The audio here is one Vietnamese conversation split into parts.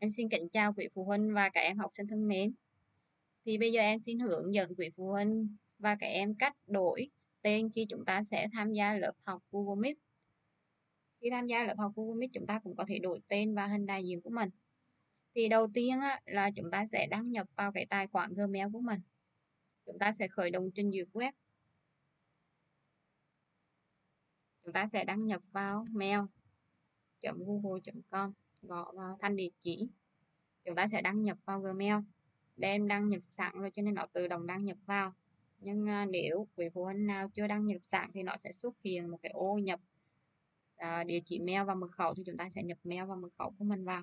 Em xin kính chào quý phụ huynh và các em học sinh thân mến. Thì bây giờ em xin hướng dẫn quý phụ huynh và các em cách đổi tên khi chúng ta sẽ tham gia lớp học Google Meet. Khi tham gia lớp học Google Meet chúng ta cũng có thể đổi tên và hình đại diện của mình. Thì đầu tiên á, là chúng ta sẽ đăng nhập vào cái tài khoản Gmail của mình. Chúng ta sẽ khởi động trình duyệt web. Chúng ta sẽ đăng nhập vào mail.google.com gõ vào thanh địa chỉ. Chúng ta sẽ đăng nhập vào Gmail. Đem đăng nhập sẵn rồi cho nên nó tự động đăng nhập vào. Nhưng à, nếu quý phụ huynh nào chưa đăng nhập sẵn thì nó sẽ xuất hiện một cái ô nhập à, địa chỉ mail và mật khẩu thì chúng ta sẽ nhập mail và mật khẩu của mình vào.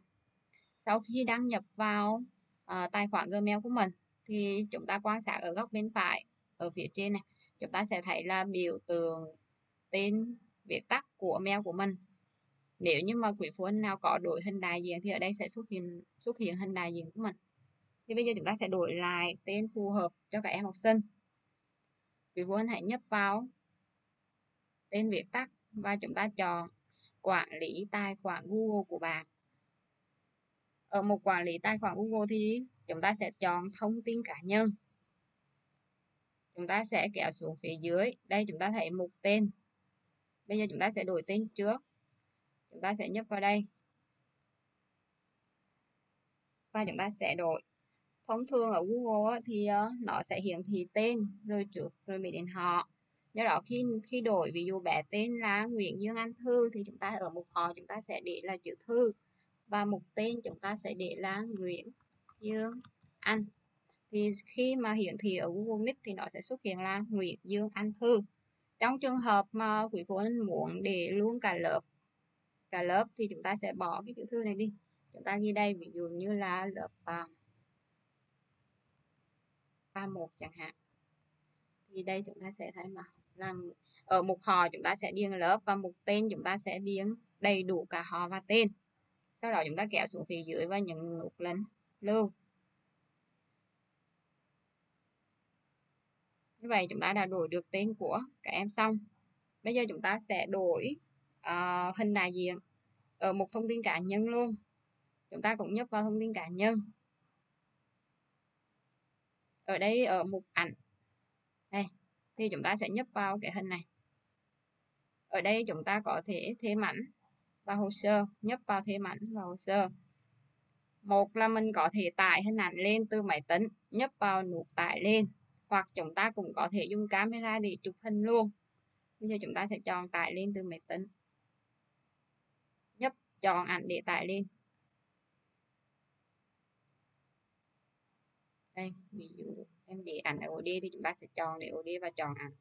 Sau khi đăng nhập vào à, tài khoản Gmail của mình thì chúng ta quan sát ở góc bên phải, ở phía trên này, chúng ta sẽ thấy là biểu tượng tên viết tắt của mail của mình nếu như mà quý phụ huynh nào có đổi hình đại diện thì ở đây sẽ xuất hiện xuất hiện hình đại diện của mình. Thì bây giờ chúng ta sẽ đổi lại tên phù hợp cho các em học sinh. Quý phụ huynh hãy nhấp vào tên viết tắt và chúng ta chọn quản lý tài khoản Google của bạn. Ở một quản lý tài khoản Google thì chúng ta sẽ chọn thông tin cá nhân. Chúng ta sẽ kéo xuống phía dưới. Đây chúng ta thấy mục tên. Bây giờ chúng ta sẽ đổi tên trước chúng ta sẽ nhấp vào đây. Và chúng ta sẽ đổi. Thông thường ở Google thì ờ, nó sẽ hiển thị tên rồi trước rồi mới đến họ. Do đó khi khi đổi, ví dụ bé tên là Nguyễn Dương Anh Thư thì chúng ta ở mục họ chúng ta sẽ để là chữ Thư. Và mục tên chúng ta sẽ để là Nguyễn Dương Anh. Thì khi mà hiển thị ở Google Meet thì nó sẽ xuất hiện là Nguyễn Dương Anh Thư. Trong trường hợp mà quý phụ huynh muốn để luôn cả lớp cả lớp thì chúng ta sẽ bỏ cái chữ thư này đi. Chúng ta ghi đây ví dụ như là lớp uh, ba một chẳng hạn. Thì đây chúng ta sẽ thấy mà là ở mục họ chúng ta sẽ điền lớp và mục tên chúng ta sẽ điền đầy đủ cả họ và tên. Sau đó chúng ta kéo xuống phía dưới và nhấn nút lên lưu. Như vậy chúng ta đã đổi được tên của các em xong. Bây giờ chúng ta sẽ đổi uh, hình đại diện ở một thông tin cá nhân luôn. Chúng ta cũng nhấp vào thông tin cá nhân. Ở đây ở mục ảnh. Đây thì chúng ta sẽ nhấp vào cái hình này. Ở đây chúng ta có thể thêm ảnh và hồ sơ. Nhấp vào thêm ảnh và hồ sơ. Một là mình có thể tải hình ảnh lên từ máy tính nhấp vào nút tải lên. Hoặc chúng ta cũng có thể dùng camera để chụp hình luôn. Bây giờ chúng ta sẽ chọn tải lên từ máy tính chọn ảnh để tải lên. Đây, ví dụ em để ảnh ở OD thì chúng ta sẽ chọn để OD và chọn ảnh.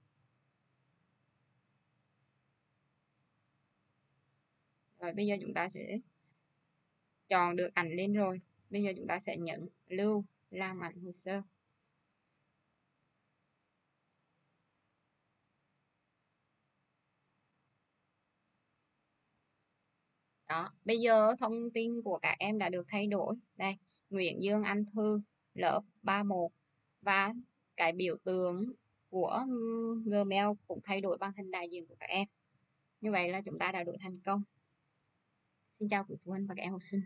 Rồi, bây giờ chúng ta sẽ chọn được ảnh lên rồi. Bây giờ chúng ta sẽ nhận lưu, làm ảnh hồ sơ. Đó, bây giờ thông tin của các em đã được thay đổi. Đây, Nguyễn Dương Anh Thư, lớp 31 và cái biểu tượng của Gmail cũng thay đổi bằng hình đại diện của các em. Như vậy là chúng ta đã đổi thành công. Xin chào quý phụ huynh và các em học sinh.